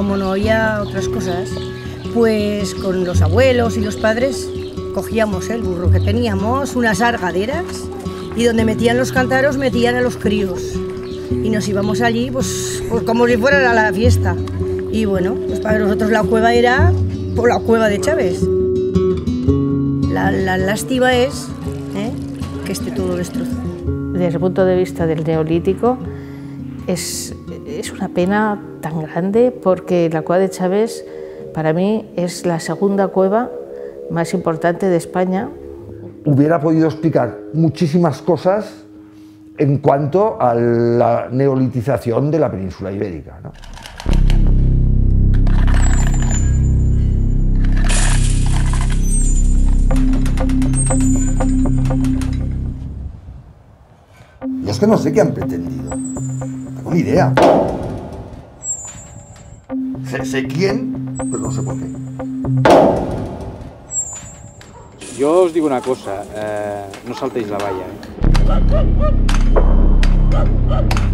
como no había otras cosas, pues con los abuelos y los padres cogíamos el burro que teníamos, unas argaderas, y donde metían los cántaros metían a los críos. Y nos íbamos allí pues, pues como si fuera la fiesta. Y bueno, pues para nosotros la cueva era por la cueva de Chávez. La, la lástima es ¿eh? que esté todo destrozado. Desde el punto de vista del neolítico, es, una pena tan grande porque la cueva de Chávez para mí es la segunda cueva más importante de España. Hubiera podido explicar muchísimas cosas en cuanto a la neolitización de la península ibérica. ¿no? Yo es que no sé qué han pretendido. No tengo ni idea. Sé, quién, pero no sé por qué. Jo us dic una cosa, eh, no salteix la valla. Eh?